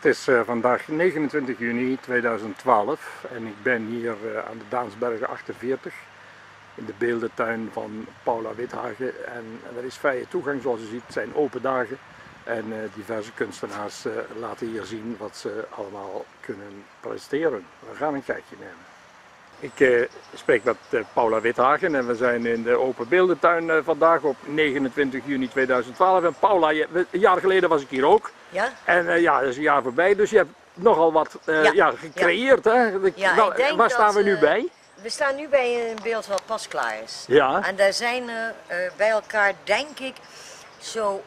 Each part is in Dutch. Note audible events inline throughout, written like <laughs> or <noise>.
Het is eh, vandaag 29 juni 2012 en ik ben hier eh, aan de Daansbergen 48 in de beeldentuin van Paula Withagen. En er is vrije toegang zoals u ziet, het zijn open dagen en eh, diverse kunstenaars laten hier zien wat ze allemaal kunnen presteren. We gaan een kijkje nemen. Ik spreek met Paula Withagen en we zijn in de open beeldentuin vandaag op 29 juni 2012. En Paula, een jaar geleden was ik hier ook. Ja? En eh, ja, dat is een jaar voorbij, dus je hebt nogal wat eh, ja. Ja, gecreëerd. Hè? Ja, wel, waar dat, staan we nu eh, bij? We staan nu bij een beeld wat pas klaar is. Ja, En daar zijn er bij elkaar, denk ik, zo,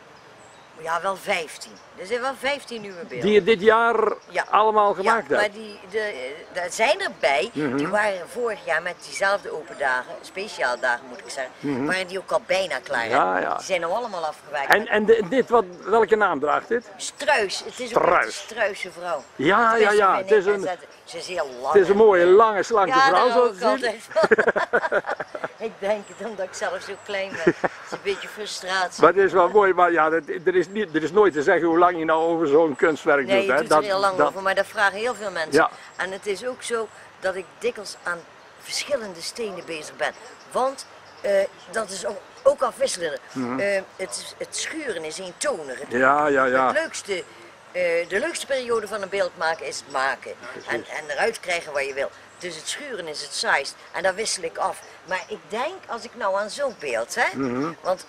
ja wel 15. Er zijn wel 15 nieuwe beelden. die je dit jaar Ja. allemaal gemaakt ja, maar die, de, daar zijn erbij, Mhm. die waren vorig jaar met diezelfde open dagen, speciaal dagen moet ik zeggen, waren die ook al bijna klaar. Mhm. Ja, ja. Die zijn nou allemaal afgewerkt. En, en de- dit, wat, welke naam draagt dit? Struis, het is Struis. een struise vrouw. Ja, ja, ja. Het is een, En ze- is heel lang. het is een en- mooie, lange, slanke Ja, vrouw, dat zoals ik altijd <laughs> <laughs> ik denk het omdat ik zelf zo klein ben. Het is een beetje frustratie. Maar het is wel mooi, maar ja, er is, niet, er is nooit te zeggen hoe lang je nou over zo'n kunstwerk nee, doet. je doet er heel lang over, maar dat vragen heel veel mensen. Ja. En het is ook zo dat ik dikwijls aan verschillende stenen bezig ben. Want eh, dat is ook, ook afwisselend. Eh, het, het schuren is eentonig. Het, Mhm. Ja, ja, ja. het leukste, eh, de leukste periode van een beeld maken is het maken. En, en eruit krijgen wat je wil. Dus het schuren is het saaist. En daar wissel ik af. Maar ik denk, als ik nou aan zo'n beeld, hè. Mhm. Want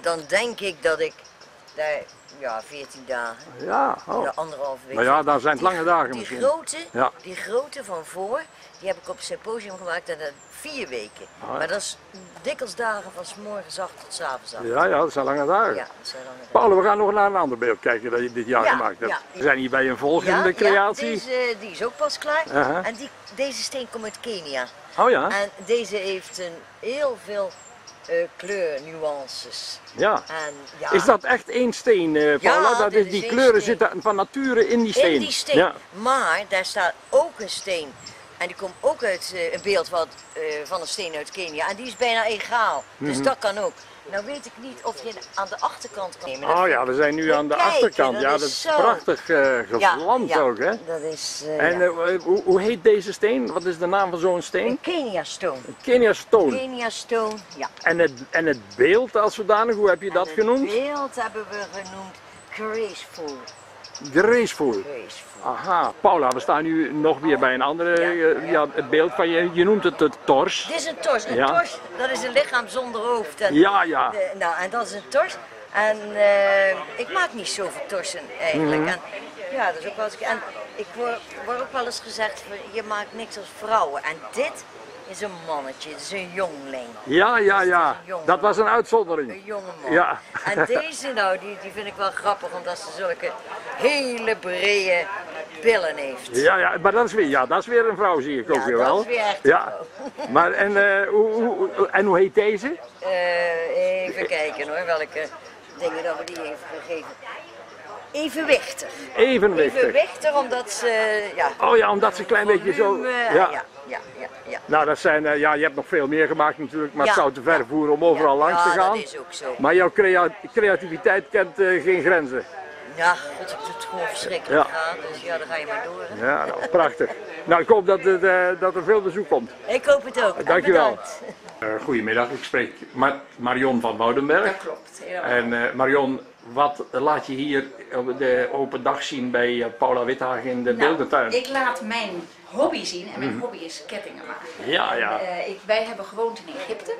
dan denk ik dat ik daar, ja, 14 dagen, Ja, oh. de anderhalve week. Nou ja, dan zijn het lange dagen die misschien. Grote, Ja. Die grote van voor, die heb ik op een symposium gemaakt en dat vier weken. Ah, ja. Maar dat is dikwijls dagen van s morgens tot s avonds. Ja, ja, dat zijn lange dagen. Ja, dat zijn dan Paul, we gaan nog naar een ander beeld kijken dat je dit jaar Ja, gemaakt hebt. ja. We zijn hier bij een volgende Ja, creatie. Ja, deze, die is ook pas klaar. En die, deze steen komt uit Kenia. Oh ja? En deze heeft een heel veel eh, kleurnuances. ja. En, ja, Is dat echt één steen, eh Paula? dat is, die kleuren zitten van nature in die steen. In die steen. Ja. Maar daar staat ook een steen. En die komt ook uit eh, een beeld wat, eh, van een steen uit Kenia. En die is bijna egaal. Mhm. Dus dat kan ook. Nou weet ik niet of je aan de achterkant kan nemen. Oh ja, we zijn nu aan de kijken, achterkant. dat ja, is dat is zo- prachtig Ja, gevlamd ja, ook, hè? Dat is eh, En eh, hoe, hoe heet deze steen? Wat is de naam van zo'n steen? een Kenia stone. Kenia Stone. Kenia stone, ja. En het, en het beeld als zodanig, hoe heb je dat En genoemd? Het beeld hebben we genoemd graceful. Graceful. Aha, Paula, we staan nu nog weer bij een andere Ja. eh, ja, het beeld van je. Je noemt het de tors. Dit is een tors. Een Ja. tors, dat is een lichaam zonder hoofd. En, Ja, ja. de- nou, en dat is een tors. En eh, ik maak niet zoveel torsen eigenlijk. Mhm. En, ja, dat is ook wel eens, en ik word, word ook wel eens gezegd, je maakt niks als vrouwen. En dit is een mannetje, is een jongling. Ja, ja, ja. een. Dat was een Een uitzondering. jonge man. Ja. En deze nou, die, die vind ik wel grappig, omdat ze zulke hele brede billen heeft. Ja, ja, maar dat is weer, ja, dat is weer een vrouw, zie ik ook Ja, weer dat wel. is weer echt een ja. <laughs> Maar en, eh, hoe, hoe, hoe- en hoe heet deze? Eh, even kijken hoor, welke dingen dat we die even gegeven. Evenwichtig. Evenwichtig. Evenwichtig, omdat ze, ja... Oh ja, omdat ze een klein beetje zo. volume, Ja. ja, ja, ja, ja. Nou, dat zijn, eh, ja, je hebt nog veel meer gemaakt natuurlijk, maar het zou te ver voeren om overal Ja, langs te ja, gaan. dat is ook zo. Maar jouw crea- creativiteit kent eh, geen grenzen. Ja, god, ik doe het gewoon verschrikkelijk Ja. gaan, dus ja, dan ga je maar door. hè. Ja, nou, prachtig. Nou, ik hoop dat, het, eh, dat er veel bezoek komt. Ik hoop het ook. Dankjewel. Eh, goedemiddag, ik spreek Mar- Marion van Woudenberg. Dat klopt, helemaal. En eh, Marion, wat laat je hier op de open dag zien bij eh, Paula Withagen in de Nou, beeldentuin? ik laat mijn hobby zien en mijn hobby is kettingen maken. Mhm. Ja, En, ja. eh, ik, wij hebben gewoond in Egypte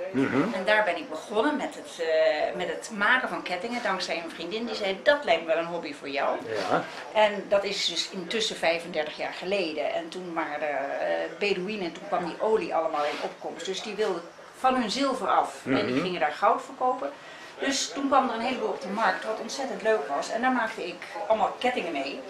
en daar ben ik begonnen met het, eh, met het maken van kettingen. Dankzij een vriendin die zei dat lijkt me wel een hobby voor jou. Ja, En dat is dus intussen 35 jaar geleden. En toen waren er uh, Bedouinen en toen kwam die olie allemaal in opkomst. Dus die wilden van hun zilver af en Mhm. die gingen daar goud verkopen. Dus toen kwam er een heleboel op de markt wat ontzettend leuk was. En daar maakte ik allemaal kettingen mee.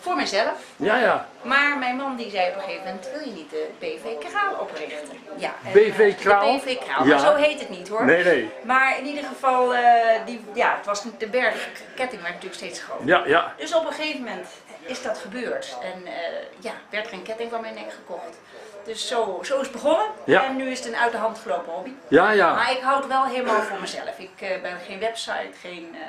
Voor mezelf. ja. ja. Maar mijn man die zei op een gegeven moment, wil je niet de BV Kraal oprichten? Ja. en, BV eh, Kraal? De BV Kraal, Ja. maar zo heet het niet hoor. Nee, nee. Maar in ieder geval, eh, die, ja, het was, niet- de berg ketting werd natuurlijk steeds groter. Ja, ja. Dus op een gegeven moment is dat gebeurd. En eh, ja, werd er een ketting van mijn nek gekocht. Dus zo, zo is het begonnen. Ja. En nu is het een uit de hand gelopen hobby. Ja, ja. Maar ik houd het wel helemaal voor mezelf. Ik eh, ben geen website, geen, eh,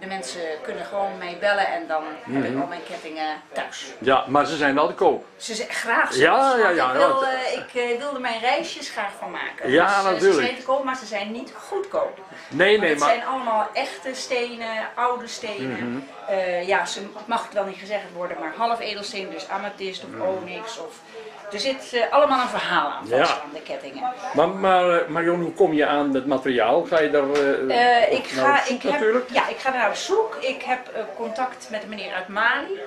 de mensen kunnen gewoon mij bellen en dan heb Mhm. ik al mijn kettingen thuis. Ja, maar ze zijn wel te koop. Ze zeggen graag zelfs, Ja, ja, ja, Ik, wil, eh, ik wilde mijn reisjes graag van maken. Ja, dus, natuurlijk. Ze zijn te koop, maar ze zijn niet goedkoop. Nee, Want nee, het maar... zijn allemaal echte stenen, oude stenen. Mhm. Ja, ze mag het wel niet gezegd worden, maar half edelstenen, dus amethyst of onyx. Of, er zit eh, allemaal een verhaal aan vast Ja. aan de kettingen. Maar, maar eh, Marion, hoe kom je aan het materiaal? Ga je daar eh, ik, naar ga, zoek ik, heb, ja, ik ga naar op zoek. Ik heb contact met een meneer uit Mali.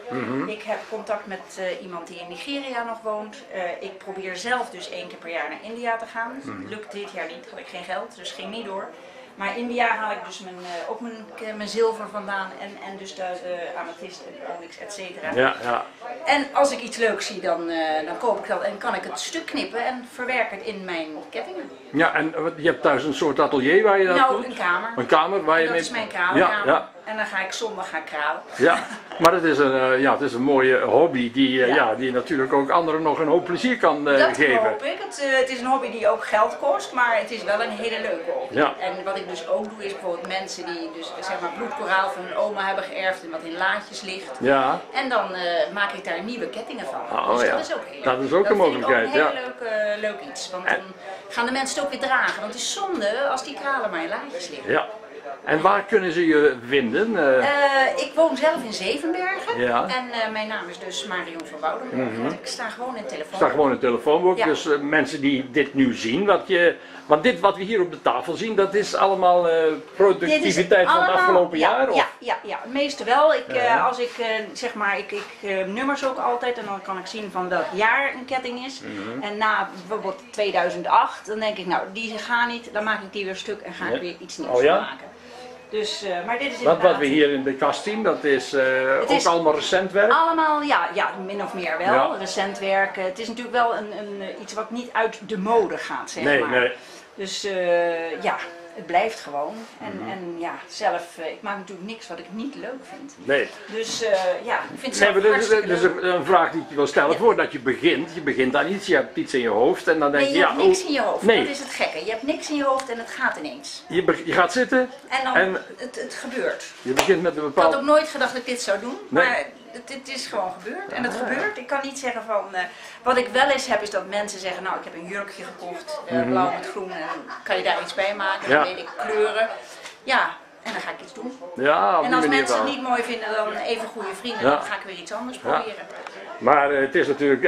Ik heb contact met iemand die in Nigeria nog woont. Ik probeer zelf dus één keer per jaar naar India te gaan. Mhm. Lukt dit jaar niet, had ik geen geld, dus ging niet door. Maar India haal ik dus mijn, eh, ook mijn, eh, mijn zilver vandaan en, en dus de eh, amethyst en onyx, et cetera. Ja, ja. En als ik iets leuks zie, dan, dan koop ik dat en kan ik het stuk knippen en verwerk het in mijn kettingen. ja, en je hebt thuis een soort atelier waar je dat Nou, doet? een kamer. Een kamer waar je dat mee... is mijn kralenkamer. Ja, ja, En dan ga ik zondag gaan kralen. ja. Maar het is een, eh, ja, het is een mooie hobby die, eh, ja. Ja. die natuurlijk ook anderen nog een hoop plezier kan eh, dat geven. hoop ik. Het, het is een hobby die ook geld kost, maar het is wel een hele leuke hobby. Ja. En wat ik dus ook doe is bijvoorbeeld mensen die dus zeg maar bloedkoraal van hun oma hebben geërfd en wat in laadjes ligt. Ja, En dan maak ik daar nieuwe kettingen van. Oh, dus ja. dat is ook heel Dat is ook een vind ik mogelijkheid, ook een ja. heel leuk, leuk iets. Want dan gaan de mensen het ook weer dragen. Want het is zonde als die kralen maar in laadjes liggen. ja. En waar kunnen ze je vinden? Eh, Eh, ik woon zelf in Zevenbergen Ja. en eh, mijn naam is dus Marion van Woudenberg. Ik sta gewoon in telefoon. Er staat gewoon een telefoonboek, Ja. dus mensen die dit nu zien, wat je, want dit wat we hier op de tafel zien, dat is allemaal productiviteit van het afgelopen ja, jaar? Of? Ja, ja, ja, het meeste wel. Ik, als ik zeg maar, ik, ik nummers ook altijd en dan kan ik zien van welk jaar een ketting is. Mhm. En na bijvoorbeeld 2008, dan denk ik, nou die gaan niet, dan maak ik die weer stuk en ga ik weer iets nieuws Oh maken. Dus, eh, maar dit is Wat, inderdaad... wat we hier in de kast zien, dat is eh, ook is- allemaal recent werk. Allemaal, ja, ja, min of meer wel. Ja. Recent werken. Het is natuurlijk wel een, een, eh, iets wat niet uit de mode gaat, zeg Nee, maar. nee. Dus eh, ja, het blijft gewoon. En, Mhm. en ja, zelf, eh, ik maak natuurlijk niks wat ik niet leuk vind. nee. Dus eh, ja, ik vind het Nee, is leuk. een, een vraag die ik je wil stellen. Voordat je begint, je begint aan iets, je hebt iets in je hoofd en dan denk Nee, je, je ja, hebt niks hoe- in je hoofd. Nee, Dat is het gekke. Je hebt niks in je hoofd en het gaat ineens. je, je gaat zitten, En dan, En- het, het gebeurt. je begint met een Ik had bepaald... ook nooit gedacht dat ik dit zou doen, Nee. maar het, het is gewoon gebeurd. En het Ah. gebeurt. Ik kan niet zeggen van. eh, wat ik wel eens heb, is dat mensen zeggen: Nou, ik heb een jurkje gekocht, eh, blauw met groen, en kan je daar iets bij maken? Mhm. Ja. Dan weet ik kleuren. Ja, en dan ga ik iets doen. Ja, En als mensen het niet mooi vinden, dan even goede vrienden, Ja. dan ga ik weer iets anders Ja. proberen. Maar eh, het is natuurlijk,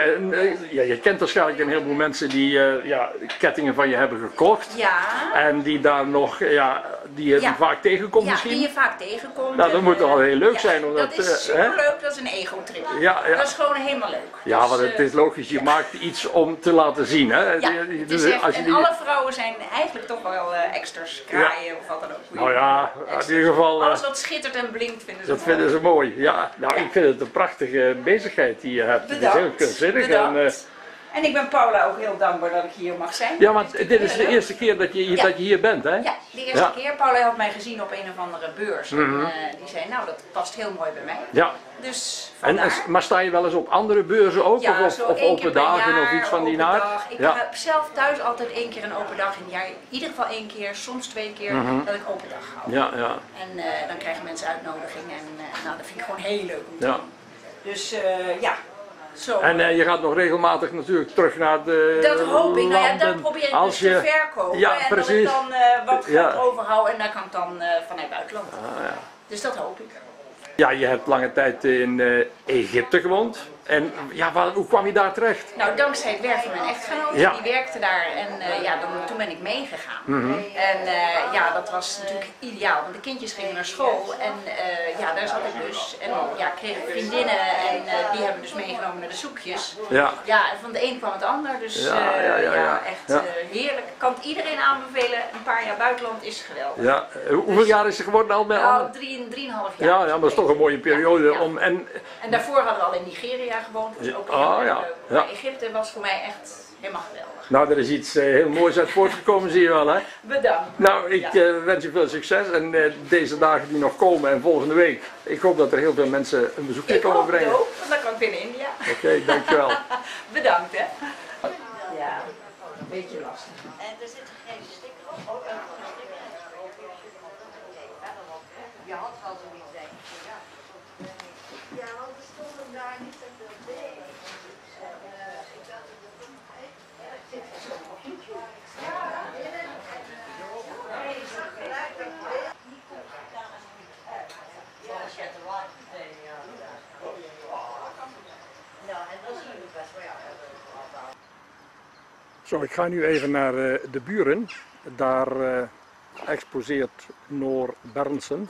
ja, je kent waarschijnlijk een heleboel mensen die ja, kettingen van je hebben gekocht. Ja, En die daar nog, ja, die je Ja. vaak tegenkomt ja misschien. die je vaak tegenkomt. Nou, dat En, moet wel heel leuk ja, zijn om dat is eh, hè? superleuk, dat is een ego-trip. Ja, ja. Dat is gewoon helemaal leuk. Ja, Dus, want het eh, is logisch, je maakt iets om te laten zien. Hè? Dus is echt, als je en die- alle vrouwen zijn eigenlijk toch wel eh extras, kraaien of wat dan ook. Nou ja, in ieder geval, eh, Alles wat schittert en blinkt vinden ze dat mooi. vinden ze mooi. Ja, nou, ik vind het een prachtige bezigheid die je hebt. Het is heel Bedankt. kunstzinnig. En, Bedankt. En ik ben Paula ook heel dankbaar dat ik hier mag zijn. ja, want dit is de eerste keer dat je, Ja. dat je hier bent, hè? Ja, de eerste Ja. keer. Paula had mij gezien op een of andere beurs. Mhm. En eh, die zei, nou dat past heel mooi bij mij. Ja. Dus En, vandaar. en- maar sta je wel eens op andere beurzen ook? Ja, of één open dagen jaar, of iets van die naart? Ik Ja. heb zelf thuis altijd één keer een open dag in het jaar. In ieder geval één keer, soms twee keer, Mhm. dat ik open dag hou. Ja, ja. En eh, dan krijgen mensen uitnodiging en eh, nou, dat vind ik gewoon heel leuk om te Ja. doen. Dus ja, zo. En eh, je gaat nog regelmatig natuurlijk terug naar de dat hoop ik. Nou ja, dat probeer ik Als dus je... te verkopen. Ja, en precies. dat ik dan eh, wat Ja. geld overhoud en daar kan ik dan eh, vanuit buitenland. Ah, ja. Dus dat hoop ik. Ja, je hebt lange tijd in Egypte gewoond. En ja, waar- hoe kwam je daar terecht? Nou, dankzij het werk van mijn echtgenoot, Ja. die werkte daar en eh, ja, dan, toen ben ik meegegaan. Mhm. En eh, ja, dat was natuurlijk ideaal, want de kindjes gingen naar school en eh, ja, daar zat ik dus. En ja, kreeg ik vriendinnen en die hebben dus meegenomen naar de zoekjes. Ja. Ja, en van de een kwam het ander, dus Ja, ja, ja, ja, ja. echt heerlijk. Ik kan het iedereen aanbevelen, een paar jaar buitenland is geweldig. ja. Hoeveel jaar is ze geworden al bij Nou, drie, drieënhalf jaar. Ja, ja, maar dat is toch een mooie periode. Om, en, En daarvoor hadden we al in Nigeria gewoond, dus ook heel Oh, erg ja. leuk. Ja. Maar Egypte was voor mij echt helemaal geweldig. nou, er is iets eh, heel moois uit voortgekomen, zie je wel. Hè? Bedankt. Nou, ik Ja. eh, wens je veel succes. En eh, deze dagen die nog komen en volgende week. Ik hoop dat er heel veel mensen een bezoekje Ik komen hoop brengen. ook, want dan kan ik binnen India. Oké, dankjewel. <laughs> Bedankt hè. Ja, een beetje lastig. En er zit geen sticker op. Oh, er moet een sticker op. Oké, verderop. je had wel zoiets, denk ik. Ja, ja want er stond hem daar niet zoveel bij. En, eh, ik dacht dat het ja, het zit er zo op YouTube. Ja, hij is ook gelijk dat beeld. Die komt daar als niet uit. Ja, als je te water meteen, ja. Nou, en dan zie je het best wel, ja. Zo, ik ga nu even naar eh, de buren. Daar eh, exposeert Noor Bernsen.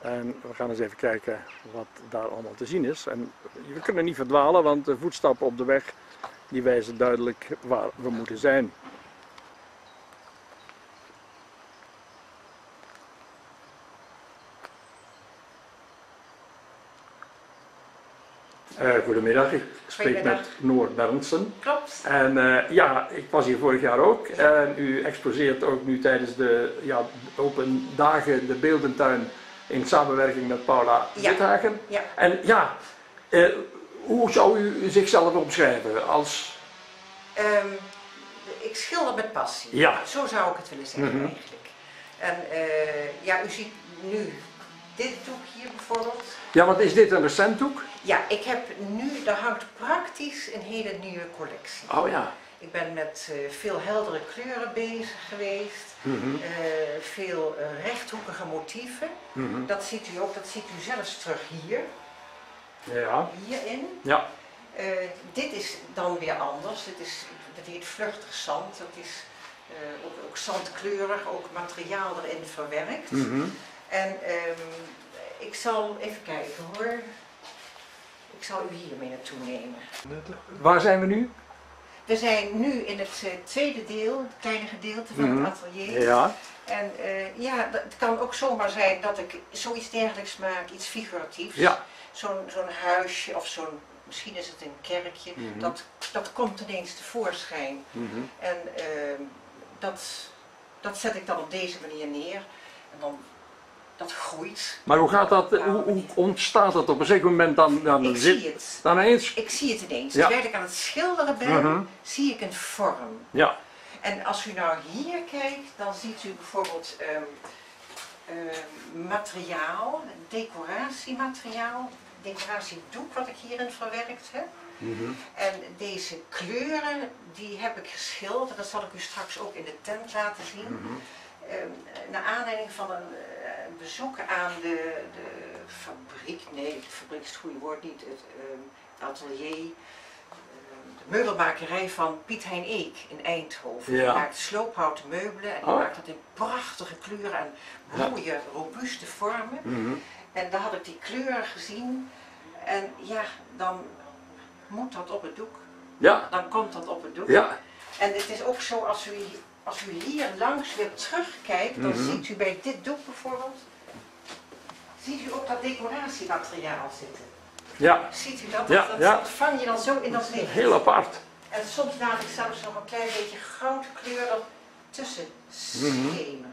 En we gaan eens even kijken wat daar allemaal te zien is. En we kunnen niet verdwalen, want de voetstappen op de weg die wijzen duidelijk waar we moeten zijn. Eh, goedemiddag, spreek met. Noor Bernsen. Klopt. En eh, ja, ik was hier vorig jaar ook. En u exposeert ook nu tijdens de ja, open dagen de beeldentuin in samenwerking met Paula Ja. Withagen. Ja. En ja, eh, hoe zou u zichzelf omschrijven als... Ehm, ik schilder met passie. Ja. Zo zou ik het willen zeggen Mhm. eigenlijk. En eh, ja, u ziet nu dit doek hier bijvoorbeeld. Ja, wat is dit, een recent doek? Ja, ik heb nu, daar hangt praktisch een hele nieuwe collectie. Oh ja. Ik ben met eh, veel heldere kleuren bezig geweest. Mhm, eh, veel eh, rechthoekige motieven. mhm. Dat ziet u ook, dat ziet u zelfs terug hier, Ja, hierin. ja. Dit is dan weer anders. Dit, is, dat heet vluchtig zand. Dat is ook, ook zandkleurig, ook materiaal erin verwerkt. mhm. En ehm, ik zal even kijken hoor. Ik zal u hier mee naartoe nemen. Waar zijn we nu? We zijn nu in het eh, tweede deel, het kleine gedeelte van Mhm. het atelier. Ja. En eh, ja, het kan ook zomaar zijn dat ik zoiets dergelijks maak, iets figuratiefs. Ja. Zo'n zo'n huisje of zo'n, misschien is het een kerkje, Mhm. dat, dat komt ineens tevoorschijn. Mhm. En ehm, dat, dat zet ik dan op deze manier neer. En dan, dat groeit. Maar hoe gaat dat, eh, hoe, hoe ontstaat dat op een zeker moment dan, dan Ik zit... zie het. Dan eens... Ik zie het ineens. Ja. Terwijl ik aan het schilderen ben, Mhm. zie ik een vorm. Ja. En als u nou hier kijkt, dan ziet u bijvoorbeeld ehm, ehm, materiaal, decoratiemateriaal, decoratiedoek wat ik hierin verwerkt heb. Mhm. En deze kleuren, die heb ik geschilderd, dat zal ik u straks ook in de tent laten zien. Mhm. Ehm, naar aanleiding van een eh, bezoek aan de, de fabriek, nee, de fabriek is het goede woord niet, het ehm, atelier, ehm, de meubelmakerij van Piet Hein Eek in Eindhoven. Ja. Die maakt sloophouten meubelen en die Oh. maakt dat in prachtige kleuren en Ja. mooie, robuuste vormen. Mhm. En daar had ik die kleuren gezien en ja, dan moet dat op het doek. Ja. Dan komt dat op het doek. Ja. En het is ook zo, als u, als u hier langs weer terugkijkt, dan Mhm. ziet u bij dit doek bijvoorbeeld, ziet u ook dat decoratiemateriaal zitten. Ja. Ziet u dat? Ja, dat, ja. dat vang je dan zo in dat licht. Heel apart. En soms laat ik zelfs nog een klein beetje goudkleur er tussen Mhm. schemeren.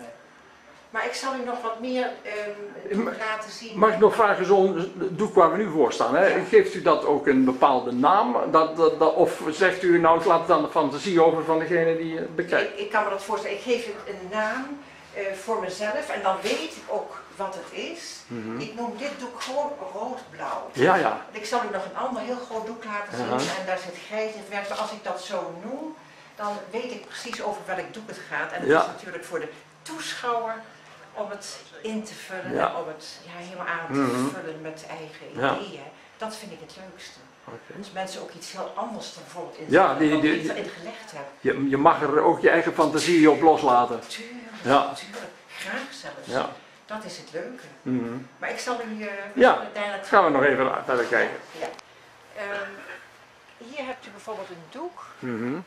Maar ik zal u nog wat meer ehm, laten zien. Mag ik nog vragen, zo'n doek waar we nu voor staan, hè? Ja. geeft u dat ook een bepaalde naam? Dat, dat, dat- of zegt u, nou, ik laat het aan de fantasie over van degene die het bekijkt? Ik, ik kan me dat voorstellen. Ik geef het een naam eh, voor mezelf en dan weet ik ook wat het is. Mhm. Ik noem dit doek gewoon rood-blauw. Ja, ja. Ik zal u nog een ander heel groot doek laten zien en daar zit grijs in verwerkt. Maar als ik dat zo noem, dan weet ik precies over welk doek het gaat. En Ja. is natuurlijk voor de toeschouwer om het in te vullen Ja. om het ja, helemaal aan te Mhm. vullen met eigen Ja. ideeën. Dat vind ik het leukste. Oké. Als mensen ook iets heel anders er bijvoorbeeld in Ja, die- dan die- gelegd hebben. Je, je mag er ook je eigen fantasie op loslaten. Tuurlijk, Ja. tuurlijk. Graag zelfs. Ja. Dat is het leuke. Mhm. Maar ik zal u... eh, Ja, Gaan we nog even verder kijken. Ja. Ehm, hier hebt u bijvoorbeeld een doek, Mhm.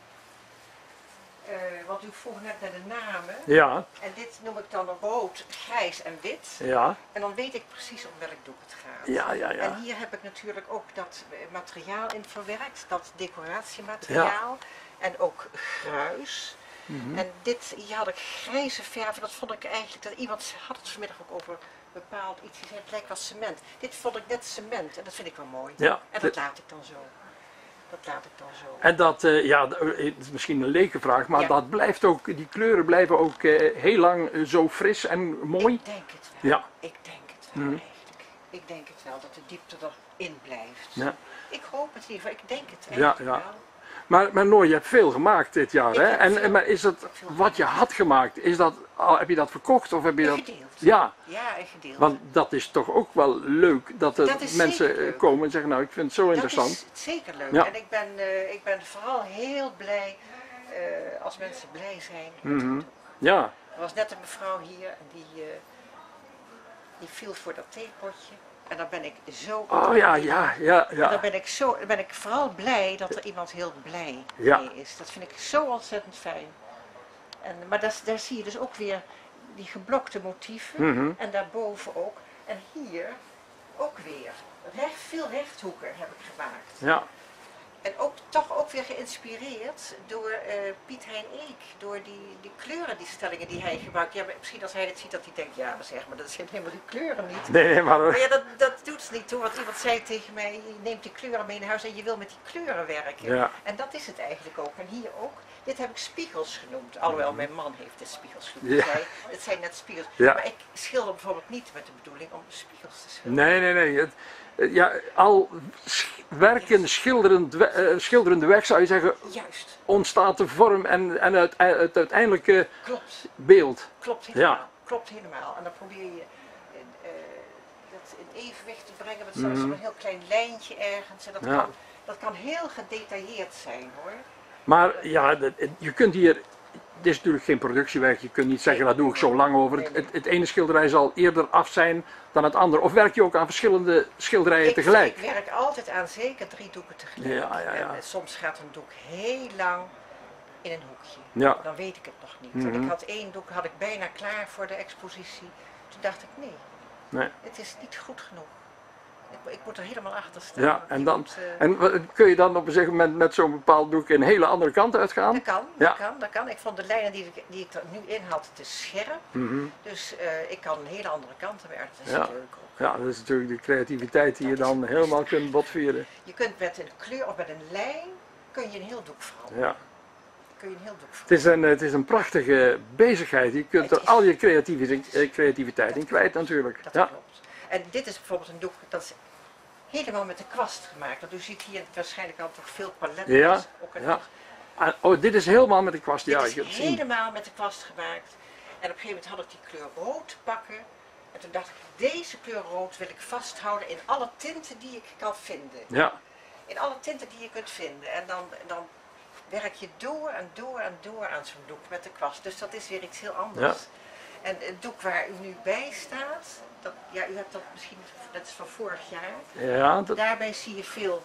Eh, want u vroeg net naar de namen. Ja, En dit noem ik dan rood, grijs en wit. ja, En dan weet ik precies om welk doek het gaat. ja, ja, En ja. hier heb ik natuurlijk ook dat materiaal in verwerkt, dat decoratiemateriaal. En ook gruis. Mhm. En dit, hier had ik grijze verf. En dat vond ik eigenlijk, dat iemand had het vanmiddag ook over bepaald iets. Die zei, het lijkt wel cement. Dit vond ik net cement en dat vind ik wel mooi. Ja, En dat laat ik dan zo. Dat laat ik dan zo. En dat, eh, ja, eh, het is misschien een lekenvraag, maar Ja. dat blijft ook, die kleuren blijven ook eh, heel lang zo fris en mooi. Ik denk het wel. Ja. Ik denk het wel Mhm. eigenlijk. Ik denk het wel, dat de diepte erin blijft. Ja. Ik hoop het in ieder geval, ik denk het Ja, eigenlijk ja. wel. Maar, maar Noor, je hebt veel gemaakt dit jaar, hè? En, maar is dat wat je had gemaakt, is dat, al- heb je dat verkocht of heb je dat... gedeelte. Ja, Ja, een gedeelte. want dat is toch ook wel leuk dat er Dat mensen leuk. komen en zeggen, nou ik vind het zo interessant. Dat is zeker leuk. Ja. En ik ben, eh, ik ben vooral heel blij eh, als mensen blij zijn. het doek. Ja, Er was net een mevrouw hier en die, eh, die viel voor dat theepotje. En dan ben ik zo... oh ja, ja, ja, En dan ja. ben ik, zo, ben ik vooral blij dat er iemand heel blij Ja. mee is. Dat vind ik zo ontzettend fijn. En, maar dat, daar zie je dus ook weer die geblokte motieven. Mhm. En daarboven ook. En hier ook weer. Recht, veel rechthoeken heb ik gemaakt. Ja, En ook, toch ook weer geïnspireerd door eh, Piet Hein Eek. Door die, die kleuren, die stellingen die hij gebruikt. Ja, misschien als hij het ziet dat hij denkt, ja maar zeg maar, dat zijn helemaal die kleuren niet. nee, nee, maar... Maar ja, dat, dat doet het niet toe, want iemand zei tegen mij, je neemt die kleuren mee naar huis en je wil met die kleuren werken. Ja. En dat is het eigenlijk ook. En hier ook. Dit heb ik spiegels genoemd. Alhoewel, mijn man heeft dit spiegels genoemd. Ja. Hij het zijn net spiegels. Ja. Maar ik schilder bijvoorbeeld niet met de bedoeling om spiegels te schilderen. Nee, nee, nee. Het, ja, al werken schilderend, eh, schilderende weg zou je zeggen, Juist, ontstaat de vorm en, en het, het uiteindelijke klopt. beeld. Klopt helemaal. Ja. Klopt helemaal. En dan probeer je eh, eh, dat in evenwicht te brengen met Mhm. een heel klein lijntje ergens. En dat, Ja. kan, dat kan heel gedetailleerd zijn hoor. Maar ja, je kunt hier. Dit is natuurlijk geen productiewerk, je kunt niet zeggen daar doe ik zo lang over. Het, het, het ene schilderij zal eerder af zijn dan het andere. Of werk je ook aan verschillende schilderijen Ik, tegelijk? ik werk altijd aan zeker drie doeken tegelijk. Ja, ja, ja. En eh, soms gaat een doek heel lang in een hoekje. Ja. Dan weet ik het nog niet. Mhm. Ik had één doek had ik bijna klaar voor de expositie. Toen dacht ik nee, Nee. het is niet goed genoeg. Ik, ik moet er helemaal achter staan. Ja, en dan, moet, eh, en kun je dan op een gegeven moment met zo'n bepaald doek een hele andere kant uitgaan? Dat kan, Ja. dat kan, dat kan. Ik vond de lijnen die ik, die ik er nu in had te scherp. Mhm. Dus eh, ik kan een hele andere kant werken. Dat is Ja. leuk ook. Ja, dat is natuurlijk de creativiteit die je dan helemaal kunt botvieren. Je kunt met een kleur of met een lijn kun je een heel doek veranderen. Ja. Kun je een heel doek Het is, een, het is een prachtige bezigheid. Je kunt er al je creativiteit, eh, creativiteit in kwijt natuurlijk. Dat Ja. klopt. En dit is bijvoorbeeld een doek dat is helemaal met de kwast gemaakt. Want u ziet hier waarschijnlijk al toch veel paletten. Ja, Ook een- ja. Ah, Oh, dit is helemaal met de kwast. Dit Ja, is ik het zien. helemaal met de kwast gemaakt. En op een gegeven moment had ik die kleur rood te pakken. En toen dacht ik, deze kleur rood wil ik vasthouden in alle tinten die ik kan vinden. Ja, In alle tinten die je kunt vinden. En dan, dan werk je door en door en door aan zo'n doek met de kwast. Dus dat is weer iets heel anders. En het doek waar u nu bij staat, dat, ja, u hebt dat misschien, dat is van vorig jaar. ja, dat, Daarbij zie je veel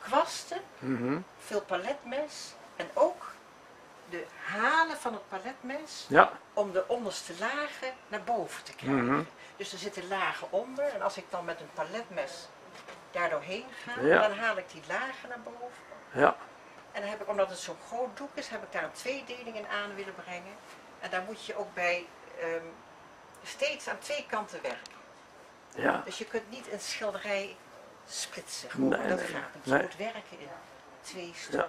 kwasten, mhm. veel paletmes en ook de halen van het paletmes ja, om de onderste lagen naar boven te krijgen. Mhm. Dus er zitten lagen onder en als ik dan met een paletmes daar doorheen ga, Ja. dan haal ik die lagen naar boven. ja, En dan heb ik, omdat het zo'n groot doek is, heb ik daar een tweedeling in aan willen brengen. En daar moet je ook bij ehm, steeds aan twee kanten werken. ja. Dus je kunt niet een schilderij splitsen. Nee, dat nee, gaat niet. Je nee. moet werken in twee stukken.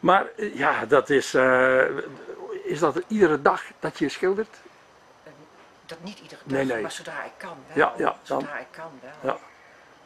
Maar eh, ja, dat is. eh, is dat iedere dag dat je schildert? En Dat niet iedere dag, Nee, nee. maar zodra ik kan wel. Ja, ja, dan- zodra ik kan wel. Ja.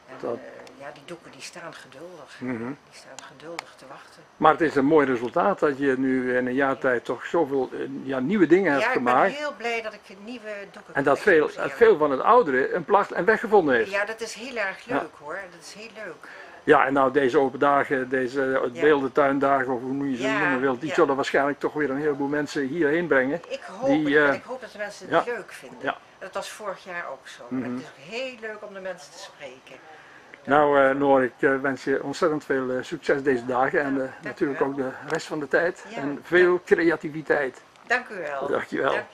En, dat- eh, ja, die doeken die staan geduldig. Mhm. Die staan geduldig te wachten. Maar het is een mooi resultaat dat je nu in een jaar tijd toch zoveel eh, ja, nieuwe dingen hebt Ja, ik ben gemaakt. heel blij dat ik nieuwe doeken En kan dat veel, veel van het oudere een placht en weggevonden heeft. Ja, dat is heel erg leuk hoor. Dat is heel leuk. Ja, en nou deze open dagen, deze eh, Ja. beeldentuindagen, of hoe je ze noemen wilt, die zullen waarschijnlijk toch weer een heleboel mensen hierheen brengen. Ik hoop, Die, het, eh, ik hoop dat de mensen het leuk vinden. Dat was vorig jaar ook zo. Mhm. Het is ook heel leuk om de mensen te spreken. Nou eh, Noor, ik eh, wens je ontzettend veel eh, succes deze dagen en eh, natuurlijk ook de rest van de tijd. Ja. En veel creativiteit. Dank u wel. Dankjewel. Dank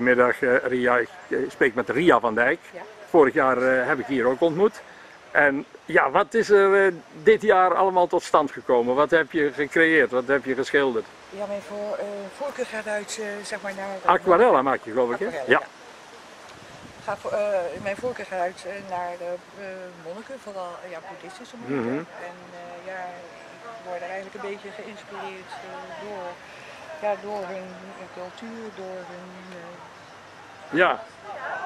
Goedemiddag eh, Ria, ik eh, spreek met Ria van Dijk. Ja. Vorig jaar eh, heb ik hier ook ontmoet. En ja, wat is er dit jaar allemaal tot stand gekomen? Wat heb je gecreëerd? Wat heb je geschilderd? Ja, mijn voor, voorkeur gaat uit zeg maar naar... Aquarella maak je geloof ik hè? Ja. Ga voor, mijn voorkeur gaat uit naar de monniken, vooral ja, boeddhistische monniken. Mhm. En ja, ik word er eigenlijk een beetje geïnspireerd door, ja, door hun cultuur, door hun... eh, Ja.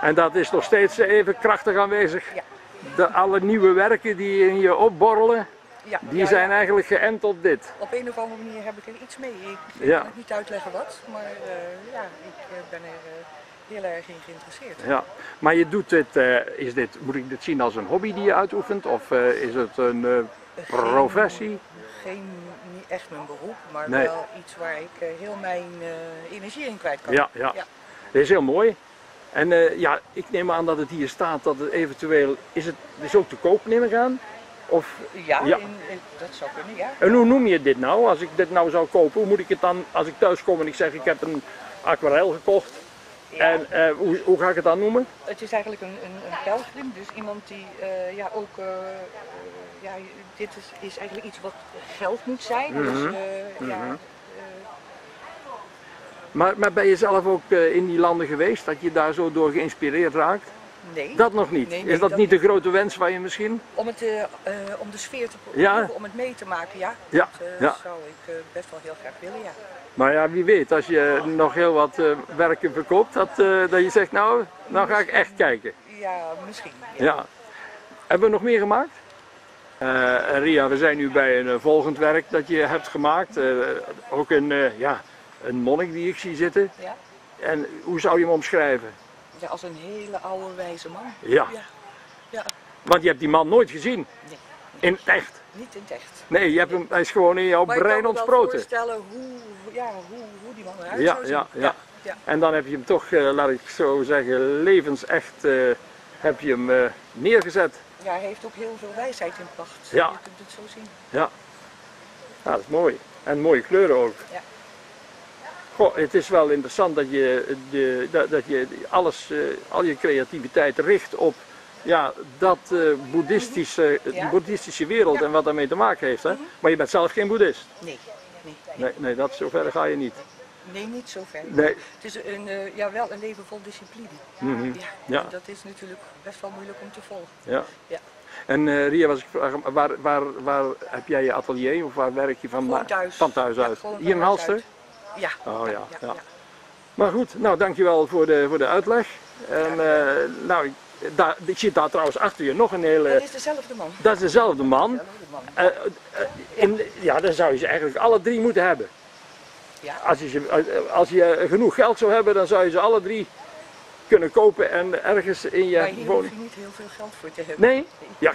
En dat is nog steeds even krachtig aanwezig. Ja. De, alle nieuwe werken die in je opborrelen, ja, die ja, zijn eigenlijk geënt op dit. Op een of andere manier heb ik er iets mee. Ik kan het niet uitleggen wat, maar eh, ja, ik eh, ben er heel erg in geïnteresseerd. Ja. Maar je doet dit, is dit, moet ik dit zien als een hobby die je uitoefent? Of is het een professie? Geen, niet echt mijn beroep, maar Nee. wel iets waar ik eh, heel mijn eh, energie in kwijt kan. Ja, ja. Ja. Dat is heel mooi. En eh, ja, ik neem aan dat het hier staat dat het eventueel, is het is ook te koop nemen gaan? Of, Ja, Ja. in- in- dat zou kunnen, ja. en hoe noem je dit nou? Als ik dit nou zou kopen, hoe moet ik het dan, als ik thuis kom en ik zeg ik heb een aquarel gekocht. Ja, En eh, hoe, hoe ga ik het dan noemen? Het is eigenlijk een, een, een pelgrim, dus iemand die eh, ja, ook, eh, ja, dit is, is eigenlijk iets wat geld moet zijn. Dus Mhm. ja, Mhm. Maar, maar ben je zelf ook in die landen geweest, dat je daar zo door geïnspireerd raakt? Nee. Dat nog niet. Nee, nee, is dat, dat niet de grote wens van je misschien? Om, het, eh, eh, om de sfeer te Ja. om het mee te maken, ja. Ja, Dat eh, ja. zou ik best wel heel graag willen, ja. Maar ja, wie weet, als je nog heel wat werken verkoopt, dat, dat je zegt, nou, nou ga ik echt kijken. Ja, misschien. Ja. Ja. Hebben we nog meer gemaakt? Ria, we zijn nu bij een volgend werk dat je hebt gemaakt. Ook een, ja, een monnik die ik zie zitten. Ja? En hoe zou je hem omschrijven? Ja, als een hele oude wijze man. Ja, Ja, ja. want je hebt die man nooit gezien. Nee. In het echt. niet in het echt. Nee, je hebt hem, hij is gewoon in jouw Maar ik kan brein me wel ontsproten. voorstellen hoe, ja, hoe, hoe die man eruit Ja, zou zien. ja, ja. ja. En dan heb je hem toch, eh, laat ik zo zeggen, levensecht eh, heb je hem eh, neergezet. Ja, hij heeft ook heel veel wijsheid in pacht. Ja. Je kunt het zo zien. Ja. ja, dat is mooi. En mooie kleuren ook. Ja. Goh, het is wel interessant dat je, de, dat, dat je alles, eh, al je creativiteit richt op ja, dat eh, boeddhistische, Ja. boeddhistische wereld Ja. en wat daarmee te maken heeft. Hè? Mhm. Maar je bent zelf geen boeddhist. Nee, nee, nee. Nee, dat, zover ga je niet. Nee, niet zo ver. Nee. Het is een, eh, ja, wel een leven vol discipline. Mhm. Ja, Ja. dat is natuurlijk best wel moeilijk om te volgen. Ja. Ja. En Ria, was ik vragen, waar, waar, waar heb jij je atelier of waar werk je van? Gewoon thuis. Van thuis uit. Hier in Halster? Ja. Oh ja, ja. Maar goed, nou dankjewel voor de, voor de uitleg. En eh, nou, ik- daar, ik zie daar trouwens achter je nog een Dat hele. is dezelfde man. Dat is dezelfde man. Eh, eh, in, ja, dan zou je ze eigenlijk alle drie moeten hebben. Ja. Als je, als- je genoeg geld zou hebben, dan zou je ze alle drie kunnen kopen en ergens in je maar hier hoef woning. je niet heel veel geld voor te hebben. Nee? Ja,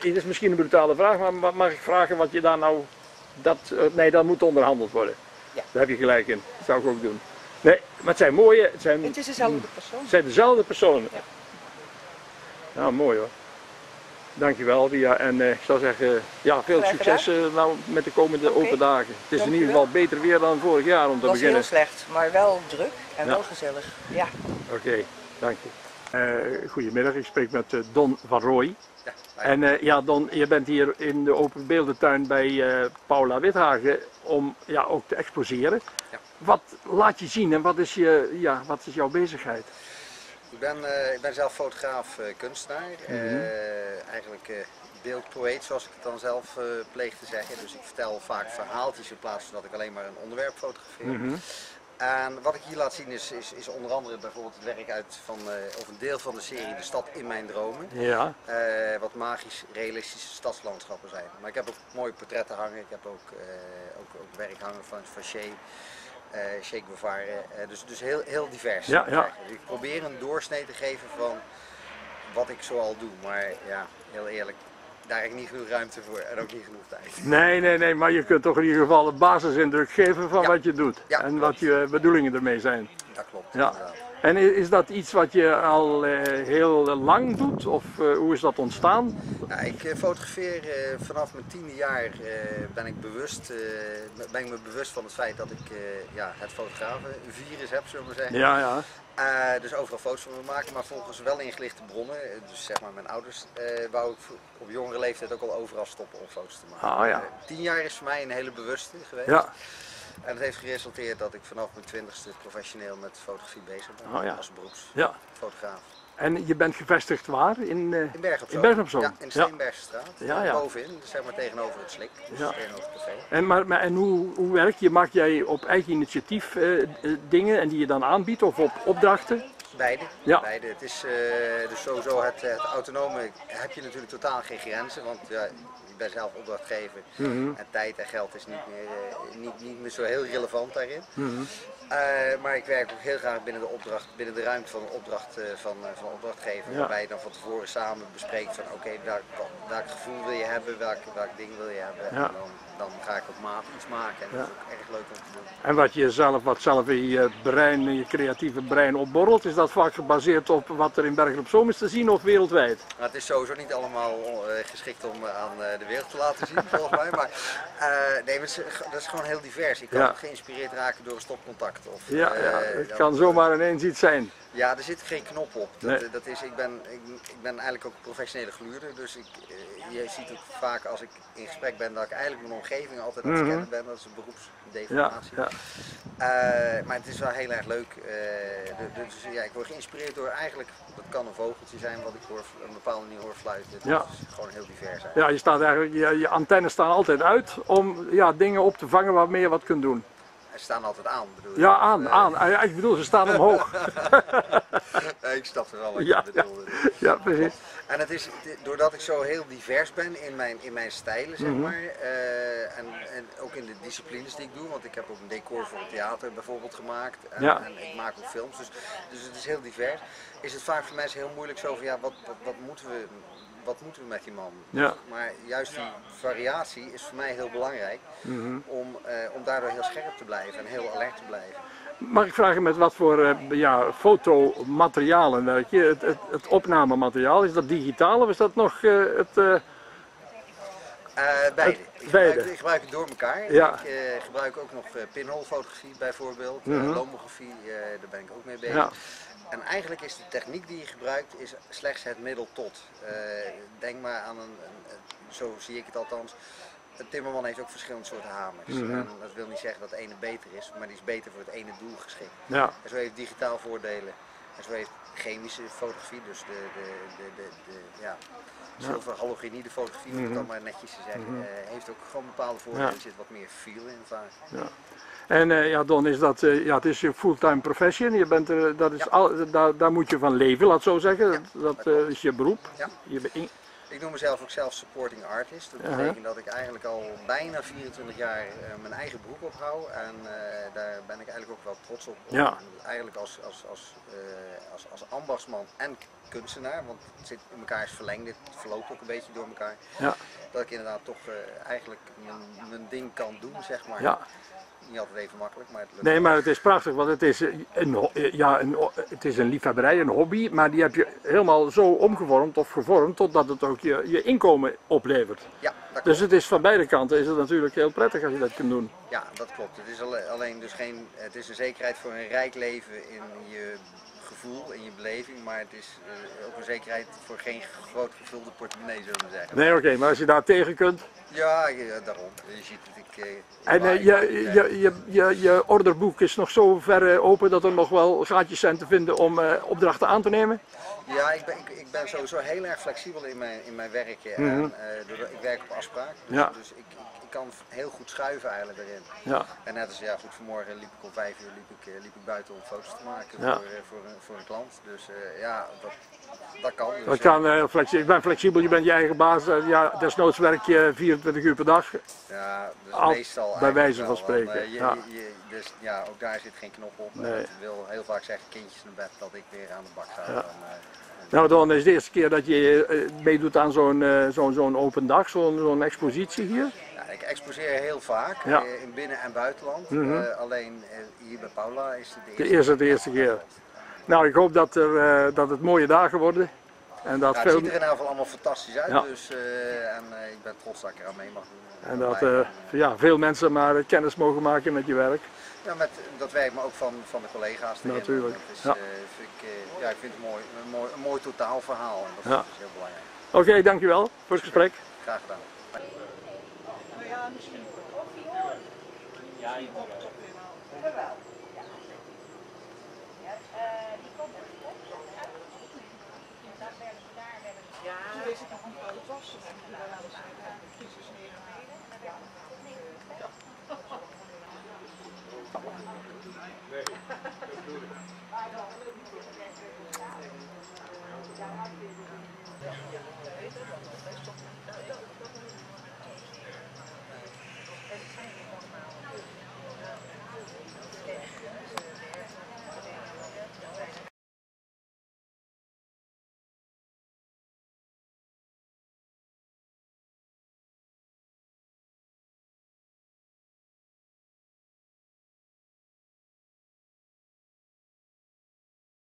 het is misschien een brutale vraag, maar ma- mag ik vragen wat je daar nou. Dat, nee, dat moet onderhandeld worden. Ja. Daar heb je gelijk in. Dat zou ik ook doen. Nee, maar het zijn mooie. Het zijn, Het is dezelfde persoon. het zijn dezelfde personen. Ja. Nou, mooi hoor. Dankjewel, Ria. En eh, ik zou zeggen, ja, veel Graag succes eh, nou, met de komende Oké. open dagen. Het is in ieder geval beter weer dan vorig jaar om te Het was beginnen. heel slecht, maar wel druk en Ja. wel gezellig. Ja. Oké, dank je. Eh, goedemiddag, ik spreek met Don van Rooij. En eh, ja, Don, je bent hier in de open beeldentuin bij eh, Paula Withagen om ja, ook te exposeren. Ja. Wat laat je zien en wat is, je, ja, wat is jouw bezigheid? ik, ben, eh, ik ben zelf fotograaf, kunstenaar. Mhm. Eh, eigenlijk beeldpoëet, zoals ik het dan zelf pleeg te zeggen. Dus ik vertel vaak verhaaltjes in plaats van dat ik alleen maar een onderwerp fotografeer. Mhm. En wat ik hier laat zien is, is, is onder andere bijvoorbeeld het werk uit van, eh, of een deel van de serie De Stad in Mijn Dromen. Ja, Eh, wat magisch realistische stadslandschappen zijn. Maar ik heb ook mooie portretten hangen. Ik heb ook, eh, ook, ook werk hangen van, van Che, Che Guevara. Eh, dus, dus heel, heel divers. Ja, ja. Dus ik probeer een doorsnee te geven van wat ik zoal doe. Maar ja, heel eerlijk, daar heb ik niet genoeg ruimte voor en ook niet genoeg tijd. nee, nee, nee, maar je kunt toch in ieder geval een basisindruk geven van Ja. wat je doet Ja, en klopt. wat je bedoelingen ermee zijn. Dat klopt. Ja. inderdaad. En is dat iets wat je al eh, heel lang doet of eh, hoe is dat ontstaan? Nou, ik eh, fotografeer vanaf mijn tiende jaar ben ik bewust, ben ik me bewust van het feit dat ik ja, het fotografen virus heb, zullen we zeggen. Ja, ja. Eh, dus overal foto's van me maken, maar volgens wel ingelichte bronnen, eh, dus zeg maar mijn ouders, eh wou ik op jongere leeftijd ook al overal stoppen om foto's te maken. Ah, ja. Eh, tien jaar is voor mij een hele bewuste geweest. Ja, En het heeft geresulteerd dat ik vanaf mijn twintigste professioneel met fotografie bezig ben, Oh, ja. als beroepsfotograaf. En je bent gevestigd waar? In, eh, In Bergen op In Bergen? Ja, in de. Steenbergstraat. Ja, ja. Bovenin, dus zeg maar tegenover het Slik, dus Ja. tegenover het café. En, maar, maar, en hoe, hoe werkt je? Maak jij op eigen initiatief eh, eh, dingen en die je dan aanbiedt of op opdrachten? Beide. Ja. Beide. Het is eh, dus sowieso het, het autonome heb je natuurlijk totaal geen grenzen, want ja, je bent zelf opdrachtgever Mhm. en tijd en geld is niet meer, eh, niet, niet meer zo heel relevant daarin. Mhm. Eh, maar ik werk ook heel graag binnen de opdracht, binnen de ruimte van een opdracht van, van opdrachtgever, Ja. waarbij je dan van tevoren samen bespreekt van oké, welk, welk gevoel wil je hebben, welk, welk ding wil je hebben. En dan, dan ga ik op maat iets maken en dat is ook erg leuk om te doen. En wat je zelf, wat zelf in je brein, in je creatieve brein opborrelt, is dat vaak gebaseerd op wat er in Bergen op Zoom is te zien of wereldwijd? Maar het is sowieso niet allemaal eh, geschikt om eh, aan eh, de wereld te laten zien, <laughs> volgens mij. Maar nee, dat is gewoon heel divers. Je kan Ja. geïnspireerd raken door een stopcontact. Of, Ja, ja het kan zomaar ineens iets zijn. Ja, er zit geen knop op. Dat, Nee. dat is, ik, ben, ik, ik ben eigenlijk ook professionele gluurder. Dus ik, je ziet ook vaak als ik in gesprek ben dat ik eigenlijk mijn omgeving altijd aan het Mhm. scannen ben. Dat is een Ja, beroepsdeformatie. ja. Eh, maar het is wel heel erg leuk. eh, de- dus ja, ik word geïnspireerd door eigenlijk, dat kan een vogeltje zijn wat ik hoor, een bepaalde manier hoor fluiten. Ja. is gewoon heel divers. eigenlijk. ja, je staat eigenlijk, je, je antennes staan altijd uit om ja, dingen op te vangen waarmee je wat kunt doen. Ze staan altijd aan, bedoel je? Ja, aan, Eh, aan. Ja, Ik bedoel, ze staan omhoog. <laughs> nee, ik snap er wel wat Ja, je bedoelde. Ja, precies. En het is, doordat ik zo heel divers ben in mijn, in mijn stijlen, zeg Mhm. maar, eh, en, en ook in de disciplines die ik doe, want ik heb ook een decor voor het theater bijvoorbeeld gemaakt, en, Ja. en ik maak ook films, dus, dus het is heel divers, is het vaak voor mensen heel moeilijk zo van, ja, wat, wat, wat moeten we... Wat moeten we met die man? Ja. Maar juist die variatie is voor mij heel belangrijk Mhm. om, eh, om daardoor heel scherp te blijven en heel alert te blijven. Mag ik vragen met wat voor eh, ja, fotomaterialen werk je? Het, het, het opnamemateriaal, is dat digitaal of is dat nog eh, het... beide. Ik gebruik, ik gebruik het door elkaar. Ja. Ik gebruik ook nog eh, pinhole fotografie bijvoorbeeld, Mhm. lomografie, daar ben ik ook mee bezig. Ja. En eigenlijk is de techniek die je gebruikt is slechts het middel tot. Eh, denk maar aan een, een- zo zie ik het althans. Een timmerman heeft ook verschillende soorten hamers. Mhm. En dat wil niet zeggen dat de ene beter is, maar die is beter voor het ene doel geschikt. ja, En zo heeft digitaal voordelen. En zo heeft chemische fotografie, dus de, de, de, de, de ja, zilver halogenide fotografie, om het dan maar netjes te zeggen, eh, heeft ook gewoon bepaalde voordelen. Mhm. Ja. Er zit wat meer feel in vaak. ja. En eh, ja, Don, is dat, eh, ja, het is je fulltime profession. Je bent er, dat is Ja. al, daar, daar moet je van leven, laat zo zeggen. Ja, dat dat eh, is je beroep. Ja. Je in- Ik noem mezelf ook zelf supporting artist. Dat betekent dat ik eigenlijk al bijna 24 jaar mijn eigen beroep ophoud. En daar ben ik eigenlijk ook wel trots op. Om Ja. Eigenlijk als, als, als, als, als ambachtsman en kunstenaar, want het zit in elkaar is verlengd, het verloopt ook een beetje door elkaar. Ja. Dat ik inderdaad toch eigenlijk mijn, mijn ding kan doen, zeg maar. ja. Niet altijd even makkelijk, maar het lukt. Nee, maar het is prachtig, want het is, een, eh, ja, een, het is een liefhebberij, een hobby, maar die heb je helemaal zo omgevormd of gevormd totdat het ook je, je inkomen oplevert. Ja, dat klopt. Dus het is van beide kanten is het natuurlijk heel prettig als je dat kunt doen. Ja, dat klopt. Het is alle- alleen dus geen, het is een zekerheid voor een rijk leven in je gevoel, in je beleving, maar het is eh, ook een zekerheid voor geen groot gevulde portemonnee, zullen we zeggen. Nee, oké, maar als je daar tegen kunt. Ja, daarom. Je ziet het, ik... eh, ik En ik je, je, je, je, je orderboek is nog zo ver open dat er nog wel gaatjes zijn te vinden om opdrachten aan te nemen. Ja, ik ben, ik, ik ben sowieso heel erg flexibel in mijn, in mijn werk. Mhm. En, doordat- ik werk op afspraak, dus, Ja. dus ik kan heel goed schuiven eigenlijk erin. Ja, En net als, ja goed, vanmorgen liep ik om vijf uur liep ik, eh, liep ik buiten om foto's te maken Ja. voor, eh, voor, een, voor een klant. Dus eh, ja, dat, dat kan. Dus, dat eh, kan heel flexibel. Ik ben flexibel, je bent je eigen baas. eh, Ja, desnoods werk je 24 uur per dag. Ja, dus Al- meestal bij wijze van want, spreken, eh, je, ja. je- je- dus ja, ook daar zit geen knop op. Nee. dat wil heel vaak zeggen kindjes naar bed dat ik weer aan de bak ga. Ja. Dan, eh, Nou, Don, is de eerste keer dat je eh, meedoet aan zo'n eh, zo'n zo'n open dag, zo'n zo'n expositie hier. Ik exposeer heel vaak Ja. eh, in binnen- en buitenland. Mhm. Eh, alleen eh, hier bij Paula is het de De eerste, eerste, de eerste keer. Nou, ik hoop dat, er, dat het mooie dagen worden. En dat Ja, het veel, ziet er in ieder geval allemaal fantastisch uit, Ja. dus, en ik ben trots dat ik eraan mee mag doen. en dat ja, veel mensen maar kennis mogen maken met je werk. Ja, met dat werk, maar ook van, van de collega's. erin. Natuurlijk, Dat is, ja. vind ik, ja, ik vind het mooi, een mooi, een mooi totaalverhaal en dat Ja. is heel belangrijk. Oké, dankjewel voor het gesprek. Graag gedaan ja, misschien. Of viool. Ja, die komt het wel. Ja. die komt er op. Werden daar werden. Ja. Toen is het een grote was. Toen waren we de crisis een Ja. Nee, dat bedoel ik. Ja,